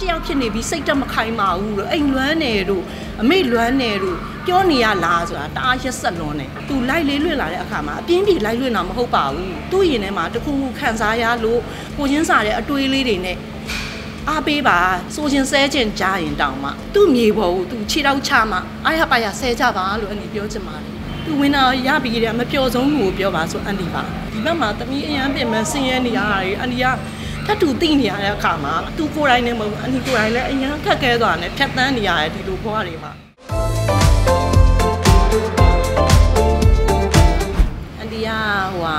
တယောက်ဖြစ်နေပြီးစိတ်တက်မခိုင်ပါဘူးလို့အိမ်လွမ်းနေတို့အမေလွမ်းနေတို့ပြောနေရလားဆိုတာတအားရက်ဆက်လွန်နေသူလိုက်လေးလွင့်လာတဲ့အခါမှာအပြင်းပြေလိုက်လွင့်တာမဟုတ်ပါဘူးသူ့ရင်ထဲမှာတခုခုခံစားရလို့ကိုချင်းစာတဲ့အတွေးလေးတွေနဲ့အားပေးပါစိုးချင်းဆဲချင်းကြားရင်တောင်မှသူ့မြေပေါ်ကိုသူခြေထောက်ချမှအားရပါရဆဲကြပါလို့အန်ဒီပြောချင်ပါတယ်သူဝင်လာရပြီးတဲ့မပျော်ဆုံးကိုပြောပါဆိုအန်ဒီပါဒီဘက်မှာတမီးအရန်ပြင်မဆင်းရဲနေရတာအန်ဒီက ထပ်တူသိနေရတဲ့အခါမှာသူကိုယ်တိုင်နဲ့မဟုတ်အနီကိုယ်တိုင်လည်းအញ្ញမ်းခက်ခဲသွားတယ်ဖြတ်တန်းနေရတယ်ဒီလိုဘဝတွေမှာအန်ဒီကဟိုဟာ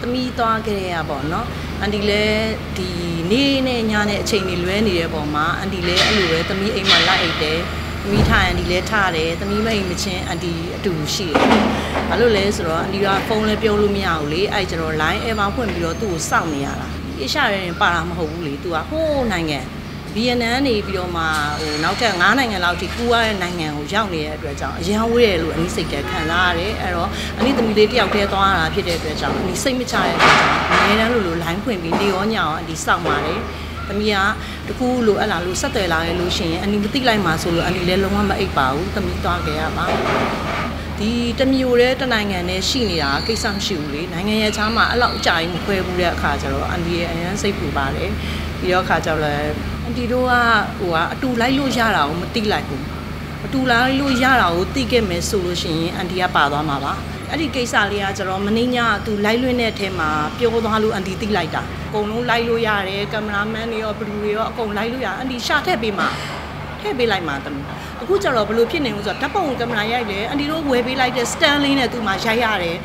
သမီးသွားခဲ့ရပါတော့နော်အန်ဒီလည်းဒီနေ့နဲ့ညနဲ့အချိန်တွေလွဲနေတဲ့ပုံမှာအန်ဒီလည်းအဲ့လိုပဲသမီးအိမ်မှာလိုက်အိတ်တယ်သမီးထားအန်ဒီလည်းထားတယ်သမီးမအိမ်မချင်းအန်ဒီအတူရှိတယ်ဘာလို့လဲဆိုတော့အန်ဒီကဖုန်းလည်းပြောလို့မရဘူးလေအဲ့ကျွန်တော် line ever ဖွင့်ပြီးတော့သူ့ကိုစောင့်နေရတာ အရှာရဲရင်ပါတာမဟုတ်ဘူးလေသူကဟိုးနိုင်ငံဗီယက်နမ်နေပြီးတော့မှဟိုနောက်ထပ်9နိုင်ငံလောက်ထိကူးရတဲ့နိုင်ငံကိုရောက်နေတဲ့အတွက်ကြောင့်အရန်ဝေးတယ်လို့အနည်းစိတ်ကခံစားရတယ်အဲ့တော့အနည်းသမီးလေးတယောက်တည်းသွားတာဖြစ်တဲ့အတွက်ကြောင့်အနည်းစိတ်မချတဲ့အတွက်ကြောင့်အများတန်းလို့လို့ line ဖွင့်ပြီးနေရောညောင်အနည်းစောင့်ပါတယ်သမီးကတကူလိုအဲ့လာလို့ဆက်သွယ်လာရလို့ရှိရင်အနည်းမသိလိုက်မှဆိုလို့အနည်းလည်းလုံးဝမအိပ်ပါဘူးသမီးသွားခဲ့ရပါ ဒီတမျိုးတဲ့တနိုင်ငံနဲ့ရှိနေတာကိစ္စမရှိဘူးလေနိုင်ငံရဲ့ချားမှာအဲ့လောက်အကြိုင်မခွဲဘူးတဲ့အခါကျတော့အန်ဒီရဲ့အရန်စိတ်ပူပါတယ်ပြီးတော့အခါကျတော့လည်းအန်ဒီတို့ကဟိုကအတူလိုက်လို့ရတာကိုမသိလိုက်ဘူးအတူလိုက်လို့ရတာကိုသိခဲ့မယ်ဆိုလို့ရှိရင်အန်ဒီကပါသွားမှာပါအဲ့ဒီကိစ္စလေးကကျတော့မင်းညကသူလိုက်လွင့်တဲ့အထဲမှာပြောသွားလို့အန်ဒီသိလိုက်တာအကုန်လုံးလိုက်လို့ရတယ်ကင်မရာမန်တွေရောဘလူတွေရောအကုန်လိုက်လို့ရအန်ဒီရှာထည့်ပေးမှာထည့်ပေးလိုက်မှာတမီး အခုကျတော့ဘလို့ဖြစ်နေလို့ဆိုတော့ဓာတ်ပုံကင်မရာရိုက်တယ်အန်ဒီတို့ဝယ်ပေးလိုက်တဲ့ stand လေးနဲ့သူ့မှာရိုက်ရတယ်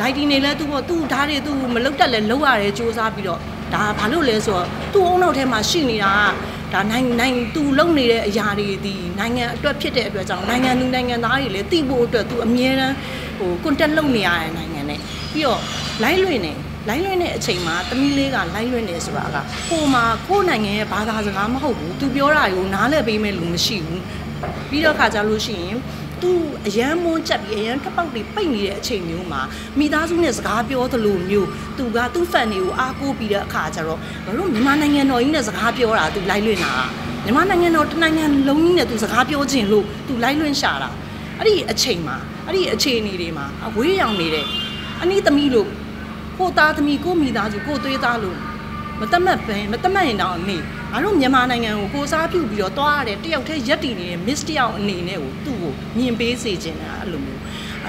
လိုက်ဒီနေလဲသူ့ပေါ့သူ့ဓာတ်တွေသူ့မလုတ်တက်လဲလုတ်ရတယ်စူးစမ်းပြီးတော့ဒါဘာလို့လဲဆိုတော့သူ့အုံနောက်ထဲမှာရှိနေတာကဒါနိုင်နိုင်သူလုံနေတဲ့အရာတွေဒီနိုင်ငံအတွက်ဖြစ်တဲ့အတွက်ကြောင့်နိုင်ငံသူနိုင်ငံသားတွေလည်းသိဖို့အတွက်သူအမြဲတမ်းဟို contact လုပ်နေရတဲ့နိုင်ငံနဲ့ပြီးတော့ live လွှင့်နေ လိုင်းလွှင့်တဲ့အချိန်မှာတမီးလေးကလိုင်းလွှင့်နေဆိုတာကကိုမှာကိုနိုင်ငံရဲ့ဘာသာစကားမဟုတ်ဘူးသူပြောတာကိုနားလည်ပေးမဲ့လူမရှိဘူးပြီးတော့ခါကြလို့ရှိရင်သူအရန်မွန်းချက်ပြီးအရန်ထပ်ပေါက်တွေပိတ်နေတဲ့အချိန်မျိုးမှာမိသားစုနဲ့စကားပြောသလိုမျိုးသူကသူ့ဖန်တွေကိုအားကိုးပြီးတဲ့အခါကျတော့ဘာလို့မြန်မာနိုင်ငံတော်ကြီးနဲ့စကားပြောတာသူလိုက်လွင့်တာမြန်မာနိုင်ငံတော်တနိုင်ငံလုံးကြီးနဲ့သူစကားပြောခြင်းလို့သူလိုက်လွင့်ရှာတာအဲ့ဒီအချိန်မှာအဲ့ဒီအခြေအနေတွေမှာအဝေးရောင်နေတဲ့အနီးသမီးလို့ ကိုသားသမီးကိုမိသားစုကိုသွေးသားလို့မတတ်မှတ်ပဲမတတ်မှတ်ရင်တော့အနေငါတို့မြန်မာနိုင်ငံကိုကိုစားပြုပြီးတော့တွားရတဲ့တယောက်တည်းရက်တည်နေတဲ့ miss တယောက်အနေနဲ့ကိုသူ့ကိုမြင်ပေးစေချင်တာအဲ့လိုမျိုး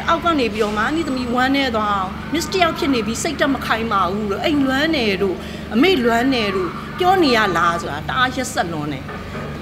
အောက်ကနေပြီးတော့မှအနိသမီးဝမ်းနေသွားအောင် miss တယောက်ဖြစ်နေပြီးစိတ်တက်မခိုင်ပါဘူးလို့အိမ်လွမ်းနေတို့အမေလွမ်းနေတို့ပြောနေရလားဆိုတာတအားရက်ဆက်လွန်နေ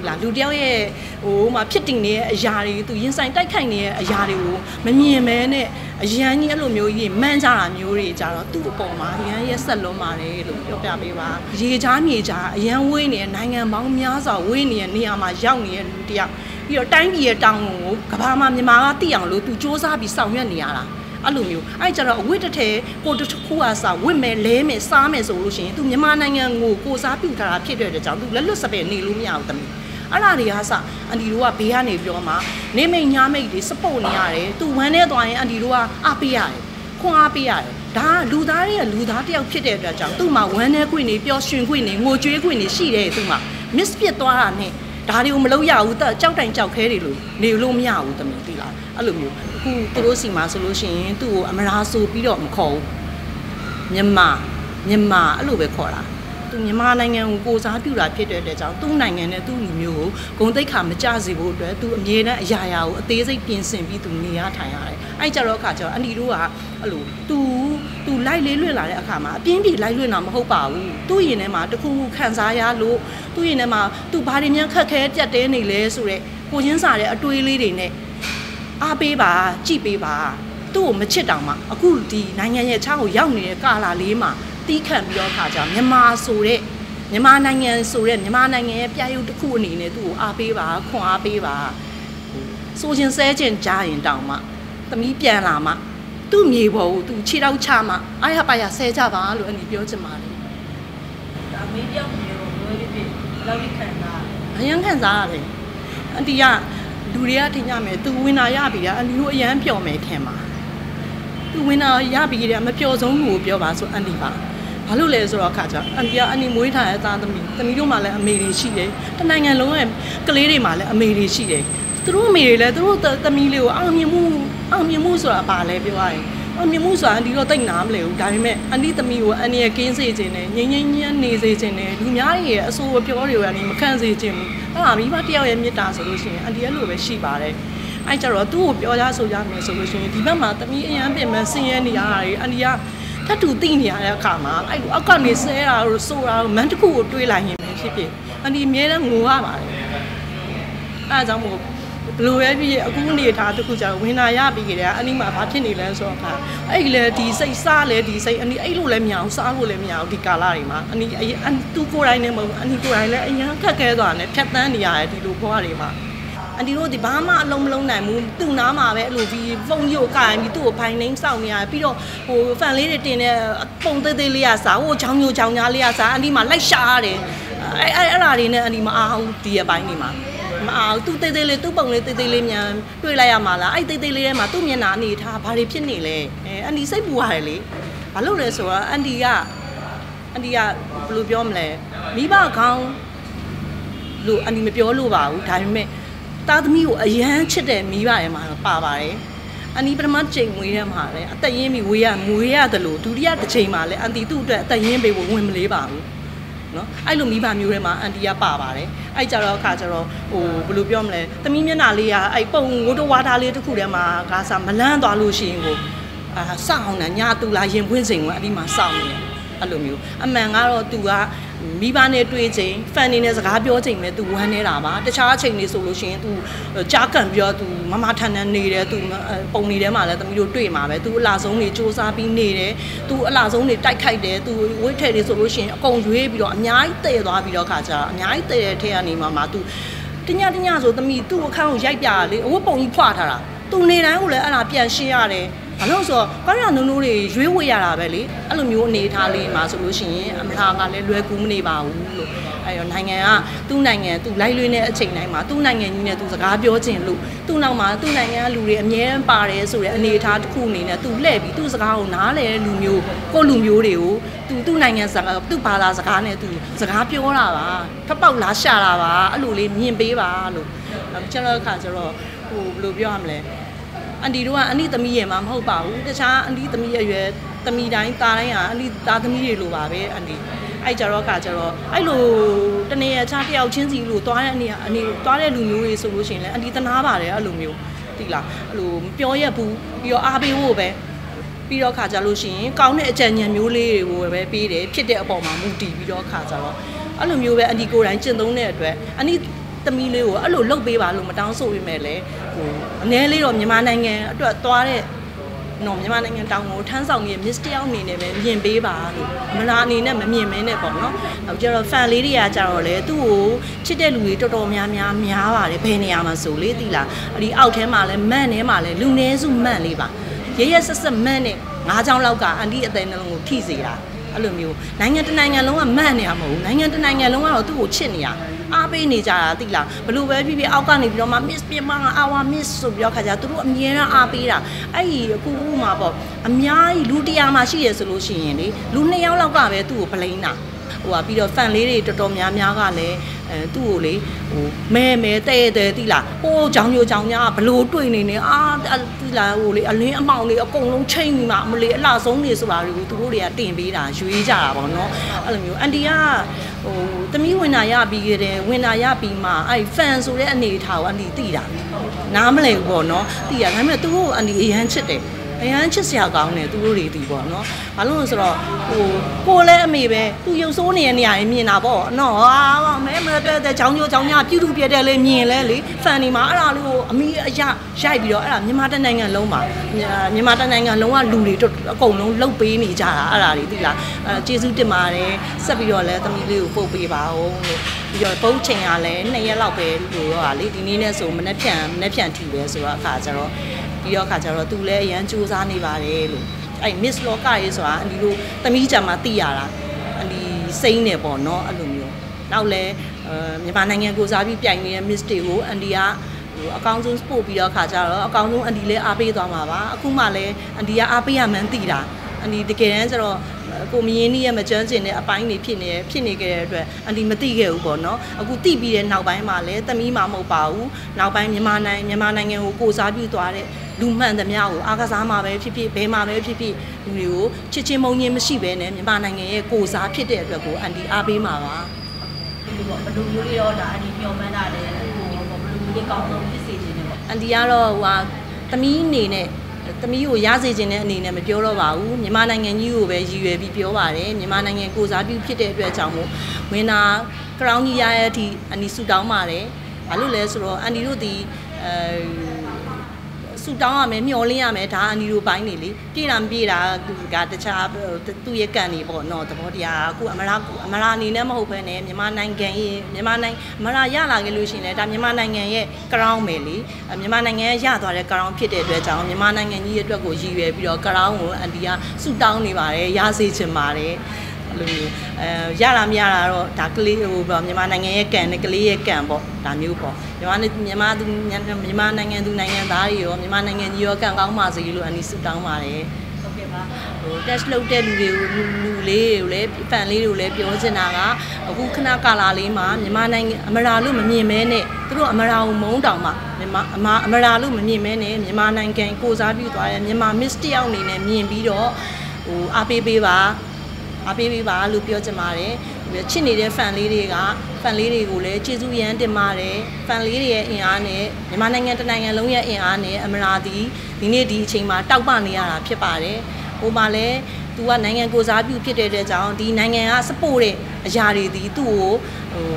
လာလူတယောက်ရဲ့ဟိုမှာဖြစ်တည်နေတဲ့အရာတွေသူရင်ဆိုင်တိုက်ခိုက်နေတဲ့အရာတွေကိုမမြင်မဲနဲ့အရန်ကြီးအဲ့လိုမျိုးကြီးမှန်းကြတာမျိုးတွေကြတော့သူ့အပေါ်မှာအရန်ရက်ဆက်လွန်ပါတယ်လို့ပြောပြပေးပါရေချားမြေချားအရန်ဝေးနေတဲ့နိုင်ငံပေါင်းများစွာဝေးနေတဲ့နေရာမှာရောက်နေတဲ့လူတယောက်ပြီးတော့တိုင်းပြည်ရဲ့တောင်းကိုကဘာမှမြန်မာကသိအောင်လို့သူစ조사ပြီးဆောင်ရွက်နေရတာအဲ့လိုမျိုးအဲ့ကြတော့အဝတ်တစ်ထည်ကိုတစ်ခုအားစာဝတ်မယ်လဲမယ်စားမယ်ဆိုလို့ရှိရင်သူမြန်မာနိုင်ငံကိုကိုစားပြုထားတာဖြစ်တဲ့အတွက်ကြောင့်သူလက်လွတ်စပယ်နေလို့မရဘူးတမီး အဲ့လာတွေကစအန်တီတို့ကဘေးကနေပြောမှနေမိတ်ညာမိတ်တွေစပုတ်နေရတယ်သူဝမ်းနေသွားရင်အန်တီတို့ကအားပေးရတယ်ခွန်အားပေးရတယ်ဒါကလူသားတွေကလူသားတယောက်ဖြစ်တဲ့အတွက်ကြောင့်သူ့မှာဝမ်းနေခွင့်နေပျော်ရွှင်ခွင့်နေငိုကြွေးခွင့်နေရှိတယ်သူ့မှာ miss ဖြစ်သွားတာနဲ့ဒါတွေကိုမလုပ်ရဘူးတက်ကြောက်တိုင်ကြောက်ခဲတွေလို့နေလို့မရဘူးတမီးသိလားအဲ့လိုမျိုးအခုသူတို့စီမှာဆိုလို့ရှိရင်သူ့ကိုအမရာဆိုပြီးတော့မခေါ်ဘူးမြန်မာမြန်မာအဲ့လိုပဲခေါ်တာ သူမြန်မာနိုင်ငံကိုကိုစားပြုတာဖြစ်တဲ့အတွက်ကြောင့်သူ့နိုင်ငံနဲ့သူ့လူမျိုးကိုဂုံတိတ်ခါမကြစေဖို့အတွက်သူအမြဲတမ်းအရာရာကိုအသေးစိတ်ပြင်ဆင်ပြီးသူနေရထိုင်ရတယ်။အဲ့ကြတော့အခါကျတော့အန်ဒီတို့ကအဲ့လိုသူသူလိုက်လေးလွင့်လာတဲ့အခါမှာအပြင်းပြေလိုက်လွင့်တာမဟုတ်ပါဘူး။သူ့ရင်ထဲမှာတခုခုခံစားရလို့သူ့ရင်ထဲမှာသူဘာတွေများခက်ခဲကြက်တဲနေလဲဆိုတော့ကိုချင်းစာတဲ့အတွေးလေးတွေနဲ့အားပေးပါကြည်ပေးပါသူ့ကိုမချစ်တောင်မှအခုဒီနိုင်ငံရဲ့ချားကိုရောက်နေတဲ့ကာလာလေးမှာ တီးခတ်ပြီးတော့ခါကြမြန်မာဆိုတဲ့မြန်မာနိုင်ငံဆိုတဲ့မြန်မာနိုင်ငံရဲ့ပြရုပ်တစ်ခုအနေနဲ့သူ့ကိုအားပေးပါခွန်အားပေးပါဆိုချင်းဆဲချင်းကြားရင်တောင်မှသမီးပြန်လာမှသူ့မြေပေါ်ကိုသူခြေထောက်ချမှအားရပါရဆဲကြပါလို့အန်ဒီပြောချင်ပါတယ်ဒါမေးပြောက်နေတော့ဘယ်လိုဖြစ်လောက်ဒီခံတာအရန်ခံစားရတယ်အန်တီကလူတွေကထင်ကြမယ်သူဝင်လာရပြီကအန်တီတို့အရန်ပျော်မယ်ခင်ပါသူဝင်လာရပြီတဲ့မပျော်ဆုံးကိုပြောပါဆိုအန်တီပါ ဘာလို့လဲဆိုတော့အခါကျအန်တီကအန်တီမွေးထားတဲ့သားသမီးသမီးတို့မှလည်းအမေတွေရှိတယ်တနိုင်ငံလုံးရဲ့ကလေးတွေမှလည်းအမေတွေရှိတယ်သူတို့အမေတွေလည်းသူတို့သမီးလေးကိုအောင်မြင်မှုအောင်မြင်မှုဆိုတာဘာလဲပြောရရင်အောင်မြင်မှုဆိုတာအန်တီတော့တိတ်နာမလဲဘူးဒါပေမဲ့အန်တီသမီးကိုအန်တီရဲ့ကင်းစေခြင်းနဲ့ငြိမ်ငြိမ်ညမ်းနေစေခြင်းနဲ့လူများတွေရဲ့အဆိုးအပြောတွေကိုအန်တီမခံစေခြင်းဘူးအဲ့ဒါမိဘတယောက်ရဲ့မေတ္တာဆိုလို့ရှိရင်အန်တီအဲ့လိုပဲရှိပါတယ်အဲ့ကြတော့သူ့ကိုပြောကြဆိုကြမယ်ဆိုလို့ရှိရင်ဒီဘက်မှာသမီးအရန်ပင်မဲ့ဆင်းရဲနေရတာတွေအန်တီက ထပ်တူသိနေရတဲ့အခါမှာအဲ့လိုအောက်ကနေဆဲတာတို့ဆိုတာတို့မန်တစ်ခုကိုတွေးလိုက်ရင်ပဲဖြစ်ဖြစ်အန်တီအမြဲတမ်းငိုရပါတယ်အဲ့ဒါကြောင့်မို့ဘလိုပဲဖြစ်ဖြစ်အခုအနေထားတစ်ခုကျတော့ဝင်လာရပြီးကြတယ်အနိမဘာဖြစ်နေလဲဆိုတော့ခါအဲ့လေဒီစိတ်စားလေဒီစိတ်အနိအဲ့လိုလည်းမရအောင်စားလို့လည်းမရအောင်ဒီကာလတွေမှာအနိအန်သူကိုယ်တိုင်နဲ့မဟုတ်အနိကိုယ်တိုင်လည်းအရင်ခက်ခဲသွားတယ်ဖြတ်တန်းနေရတယ်ဒီလိုဘဝတွေမှာ အန်တီတို့ဒီဘာမှအလုံးမလုံးနိုင်ဘူးသူ့နားမှာပဲအဲ့လိုပြီးဖုန်းကြီးကိုကိုင်ပြီးသူ့ကိုဖိုင်နှိမ့်စောင့်နေရတယ်ပြီးတော့ဟိုဖန်လေးတွေတင်တဲ့ပုံသေးသေးလေးရစားဟိုချောင်းညိုချောင်းညာလေးရစားအန်တီမှာလိုက်ရှာရတယ်အဲ့အဲ့အဲ့ဒါတွေနဲ့အန်တီမအားဘူးဒီအပိုင်းတွေမှာမအောင်သူတေးသေးလေးသူ့ပုံလေးတေးသေးလေးမြန်တွေ့လိုက်ရမှာလားအဲ့တေးသေးလေးထဲမှာသူ့မျက်နှာအနေထားဘာတွေဖြစ်နေလဲအဲအန်တီစိတ်ပူရတယ်လေဘာလို့လဲဆိုတော့အန်တီကအန်တီကဘယ်လိုပြောမလဲမိဘကောင်းလို့အန်တီမပြောလို့ပါဘူးဒါပေမဲ့ သားသမီးကိုအရန်ချစ်တဲ့မိဘရဲ့မှာတော့ပါပါတယ်အန်ဒီပထမချိန်မွေးရမှာလဲအသက်ရင်းပြီးဝေးရမွေးရတယ်လို့ဒုတိယတစ်ချိန်မှာလဲအန်တီသူ့အတွက်အသက်ရင်းပေးဖို့ဝင်မလေးပါဘူးနော်အဲ့လိုမိဘမျိုးတွေမှာအန်တီကပါပါတယ်အဲ့ကြတော့အခါကျတော့ဟိုဘယ်လိုပြောမလဲသမီးမျက်နှာလေးကအဲ့ပုံငိုးတဝါသားလေးတစ်ခုထဲမှာကားစားမလန်းသွားလို့ရှိရင်ကိုအာစောင့်နေတာညာတူလာရင်ပွင့်စိန်ကအဒီမှာစောင့်နေတယ်အဲ့လိုမျိုးအမှန်ကတော့ तू က မိဘနဲ့တွေ့ချိန်ဖန်နေနဲ့စကားပြောချိန်ပဲ तू ဝမ်းနေတာပါတခြားအချိန်တွေဆိုလို့ရှိရင် तू ကြားကန်ပြော तू မမထန်ထန်နေတယ် तू ပုံနေထဲမှာလည်းတမီးတို့တွေ့မှာပဲ तू အလားဆုံးနေစူးစမ်းပြီးနေတယ် तू အလားဆုံးနေတိုက်ခိုက်တယ် तू ဝိတ်ထဲတွေဆိုလို့ရှိရင်အကုန်ရွေးပြီးတော့အများကြီးတည့်သွားပြီးတော့ခါကြအများကြီးတည့်တဲ့ထဲကနေမှမှ तू တညတညဆိုသမီးသူ့အခန်းကိုရိုက်ပြလေအဝတ်ပုံကြီးဖွာထားတာ तू နေတိုင်းကိုလည်းအဲ့ဒါပြန်ရှင်းရတယ် ဘာလို့ဆိုတော့ကာရနုံနုံတွေရွေးဝေရတာပဲလေအဲ့လိုမျိုးအနေထားလေးမှာဆိုလို့ရှိရင်အမလာကလည်းလွယ်ကူမနေပါဘူးလို့အဲ့တော့နိုင်ငံကသူ့နိုင်ငံသူ့လိုက်လွှင်းတဲ့အချိန်တိုင်းမှာသူ့နိုင်ငံကြီးနဲ့သူစကားပြောခြင်းလို့သူ့နောက်မှာသူ့နိုင်ငံကလူတွေအများအားပါတယ်ဆိုတဲ့အနေအထားတစ်ခုအနေနဲ့သူလှည့်ပြီးသူ့စကားကိုနားလဲတဲ့လူမျိုးကိုလူမျိုးတွေကိုသူသူ့နိုင်ငံစကားသူ့ဘာသာစကားနဲ့သူစကားပြောတာပါဖက်ပေါက်လားရှာတာပါအဲ့လိုလေးမြင်ပေးပါလို့ကျွန်တော်အခါကျတော့ဟိုဘယ်လိုပြောရမလဲ အန်တီတို့ကအန်တီသမီးရဲ့မှာမဟုတ်ပါဘူးတခြားအန်တီသမီးရဲ့ရွယ်သမီးတိုင်းသားတိုင်းကအန်တီသားသမီးတွေလိုပါပဲအန်တီအဲ့ကြတော့ကကြတော့အဲ့လိုတနေရချားတယောက်ချင်းစီလို့သွားတဲ့အနေအနေသွားတဲ့လူမျိုးတွေဆိုလို့ရှိရင်လည်းအန်တီတနာပါတယ်အဲ့လိုမျိုးဒီလားအဲ့လိုပြောရက်ဘူးပြီးတော့အားပေးဖို့ပဲပြီးတော့ခါကြလို့ရှိရင်ကောင်းတဲ့အကြံဉာဏ်မျိုးလေးတွေကိုပဲပေးတယ်ဖြစ်တဲ့အပေါ်မှာမူတည်ပြီးတော့ခါကြတော့အဲ့လိုမျိုးပဲအန်တီကိုယ်တိုင်ကျင့်သုံးတဲ့အတွက်အန်တီ သမီးလေးကိုအဲ့လိုလှုပ်ပေးပါလို့မတောင်းဆိုပေးမယ်လေဟိုအ ਨੇ လေးတော့မြန်မာနိုင်ငံအတွက်သွားတဲ့နော်မြန်မာနိုင်ငံတောင်ကိုထမ်းဆောင်နေတဲ့ miss တယောက်အနေနဲ့ပဲမြင်ပေးပါလို့မလာအနေနဲ့မမြင်မင်းနဲ့ပေါ့နော်နောက်ကျတော့ fan လေးတွေကကြတော့လေသူ့ကိုချစ်တဲ့လူတွေတော်တော်များများများပါတယ်ဘယ်နေရာမှာဆိုလေသိလားအဲ့ဒီအောက်ထဲမှာလဲမန့်ထဲမှာလဲလူနည်းစုမန့်လေးပါရရဆက်ဆက်မန့်နဲ့ငါးချောင်းလောက်ကအန်တီအသေးနှလုံးကိုထိစေတာအဲ့လိုမျိုးနိုင်ငံတနိုင်ငံလုံးကမန့်နေရမဟုတ်ဘူးနိုင်ငံတနိုင်ငံလုံးကတော့သူ့ကိုချစ်နေရအားပေးနေကြတာသိလားဘလို့ပဲဖြစ်ဖြစ်အောက်ကနေပြီးတော့မှ miss ပြမအာဝါ miss ဆိုပြီးတော့ခါကြသူတို့အမြဲတမ်းအားပေးတာအဲ့ဒီအခုဥမှာပေါ့အများကြီးလူတရားမှရှိရဆိုလို့ရှိရင်လေလူနှစ်ယောက်လောက်ကပဲသူ့ကိုပလိန်တာ ဟိုကပြီးတော့ fan လေးတွေတော်တော်များများကလည်းအဲသူ့ကိုလေဟိုမဲမဲတဲ့တဲ့တိလားဟိုးကြောင်ညိုကြောင်ညာဘလို့တွေ့နေနေအာတိလားဟိုလေအလင်းအမောင်လေးအကုန်လုံးချိန်ပြီးမှအမလေးအလှဆုံးနေဆိုတာတွေကိုသူတို့တွေကတင်ပေးတာရွေးကြတာပေါ့နော်အဲ့လိုမျိုးအန်တီကဟိုတမီးဝင်လာရပြီးကြတယ်ဝင်လာရပြီးမှအဲ့ fan ဆိုတဲ့အနေထားကိုအန်တီသိတာနားမလဲဘူးပေါ့နော်သိရဒါပေမဲ့သူတို့အန်တီအရန်ချစ်တယ် အရန်ချစ်စရာကောင်းတယ်သူတို့တွေဒီပေါ့နော်။ဘာလို့လဲဆိုတော့ဟိုကိုလည်းအမေပဲသူရုပ်ဆိုးနေတဲ့နေရာကြီးမြင်တာပေါ့နော်။ဟာမဲမဲတဲ့တဲ့ချောင်းချိုးချောင်းညပြုတ်ပြတဲ့လေမြင်လဲလေဖန်နေမှာအဲ့ဒါလေးကိုအမေအရရိုက်ပြီးတော့အဲ့ဒါမြန်မာတနိုင်ငံလုံးမှာမြန်မာတနိုင်ငံလုံးကလူတွေအကုန်လုံးလှုပ်ပေးနေကြတာအဲ့ဒါတွေသိလား။အဲကျေးဇူးတင်ပါတယ်ဆက်ပြီးတော့လဲသမီးလေးကိုပို့ပေးပါဦးလို့ပြီးတော့ပုံးချိန်ကလည်း2ရက်လောက်ပဲလို့ရောလေဒီနေ့နဲ့ဆိုမနေ့ဖြန်မနေ့ဖြန်ထီပဲဆိုတော့အခါကျတော့ ပြီးတော့အခါကျတော့သူလည်းအရန်စူးစမ်းနေပါတယ်လို့အဲ့ Miss Loka ရေးဆိုတာအန်ဒီတို့သမီးကြမှာသိရတာအန်ဒီစိမ့်နေပေါ့နော်အဲ့လိုမျိုးနောက်လဲအဲမြန်မာနိုင်ငံကိုစားပြီးပြိုင်နေတဲ့ Miss တွေကိုအန်ဒီကဟိုအကောင်းဆုံးပို့ပြီးတော့ခါကြတော့အကောင်းဆုံးအန်ဒီလည်းအားပေးသွားမှာပါအခုမှလည်းအန်ဒီကအားပေးရမှန်းသိတာအန်ဒီတကယ်တမ်းကျတော့ကိုမင်းကြီးရဲ့မကြမ်းကျင်တဲ့အပိုင်းတွေဖြစ်နေဖြစ်နေကြတဲ့အတွက်အန်တီမသိခဲ့ဘူးပေါ့နော်အခုသိပြီးတဲ့နောက်ပိုင်းမှာလည်းသမီးမှမဟုတ်ပါဘူးနောက်ပိုင်းမြန်မာနိုင်ငံမြန်မာနိုင်ငံကိုကိုစားပြုသွားတဲ့ လူမှန်သမျှကိုအားကစားမှာပဲဖြစ်ဖြစ်ဘဲမှာပဲဖြစ်ဖြစ်လူတွေကိုချစ်ချင်းမုန်းချင်းမရှိဘဲနဲ့မြန်မာနိုင်ငံရဲ့ကိုစားဖြစ်တဲ့အတွက်ကိုအန်တီအားပေးမှာပါဒီလိုပေါ့ဘယ်လိုမျိုးလေးတော့ဒါအဒီမျောမှန်းတာလဲဟိုပေါ့ဘယ်လိုမျိုးလေးကောင်းဆုံးဖြစ်စေခြင်းလဲပေါ့အန်တီကတော့ဟိုဟာသမီးအနေနဲ့သမီးကိုရစေခြင်းတဲ့အနေနဲ့မပြောတော့ပါဘူးမြန်မာနိုင်ငံကြီးကိုပဲရည်ရွယ်ပြီးပြောပါတယ်မြန်မာနိုင်ငံကိုစားပြုဖြစ်တဲ့အတွက်ကြောင့်မို့ဝင်နာကရောင်းကြီးရရဲ့အထိအန်တီဆူတောင်းပါတယ်ဘာလို့လဲဆိုတော့အန်တီတို့ဒီအဲ ဆူတောင်းရမယ်မျောလင်းရမယ်ဒါအန်တီတို့ဘိုင်းနေလေပြေးတာမပြေးတာကတခြားသူ့ရဲ့ကန်နေပေါ့နော်သဘောတရားအခုအမရာအမရာအနေနဲ့မဟုတ်ဘဲနဲ့မြန်မာနိုင်ငံရဲ့မြန်မာနိုင်ငံအမရာရလာခဲ့လို့ရှိရင်လည်းဒါမြန်မာနိုင်ငံရဲ့ကရောင်းမယ်လေမြန်မာနိုင်ငံရဲ့ရသွားတဲ့ကရောင်းဖြစ်တဲ့အတွက်ကြောင့်မြန်မာနိုင်ငံကြီးရဲ့အတွက်ကိုရည်ရွယ်ပြီးတော့ကရောင်းကိုအန်တီကဆူတောင်းနေပါတယ်ရစေချင်ပါတယ် အဲ့လိုမျိုးအဲရလာမရလာတော့ဒါကလေးဟိုပေါ့မြန်မာနိုင်ငံရဲ့ကံနဲ့ကလေးရဲ့ကံပေါ့ဒါမျိုးပေါ့မြန်မာနဲ့မြန်မာသူမြန်မာနိုင်ငံသူနိုင်ငံသားတွေရောမြန်မာနိုင်ငံကြီးရောကံကောင်းပါစေလို့အန်ဒီဆုတောင်းပါတယ်ဟုတ်ကဲ့ပါဟို test လုပ်တဲ့လူတွေကိုလူလူလေးတွေကိုလည်းဖန်လေးတွေကိုလည်းပြောချင်တာကအခုခဏကာလာလေးမှာမြန်မာနိုင်ငံအမရာလို့မမြင်မဲနဲ့သူတို့အမရာကိုမုန်းတောင်မှမြန်မာအမအမရာလို့မမြင်မဲနဲ့မြန်မာနိုင်ငံကိုစားပြုသွားတယ်မြန်မာ miss တယောက်အနေနဲ့မြင်ပြီးတော့ဟိုအားပေးပေးပါ အားပေးပေးပါလို့ပြောချင်ပါတယ်ချစ်နေတဲ့ fan လေးတွေက fan လေးတွေကိုလည်းကျေးဇူးရမ်းတင်ပါတယ် fan လေးတွေရဲ့အင်အားနဲ့မြန်မာနိုင်ငံတစ်နိုင်ငံလုံးရဲ့အင်အားနဲ့အမရာဒီဒီနေ့ဒီအချိန်မှာတောက်ပနေရတာဖြစ်ပါတယ်ဟိုမှာလည်း သူကနိုင်ငံကိုစားပြုဖြစ်တဲ့တဲ့ကြောင့်ဒီနိုင်ငံကစပို့တဲ့အရာတွေဒီသူ့ကိုဟို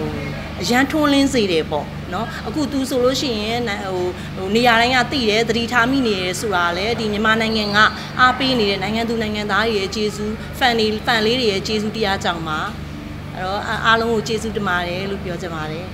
အရန်ထွန်းလင်းစေတယ်ပေါ့နော်အခုသူဆိုလို့ရှိရင်ဟိုဟိုနေရာတိုင်းကသိတယ်သတိထားမိနေတယ်ဆိုတာလေဒီမြန်မာနိုင်ငံကအားပေးနေတဲ့နိုင်ငံသူနိုင်ငံသားတွေရဲ့ကျေးဇူး fan တွေ fan လေးတွေရဲ့ကျေးဇူးတရားကြောင့်ပါအဲ့တော့အားလုံးကိုကျေးဇူးတင်ပါတယ်လို့ပြောချင်ပါတယ်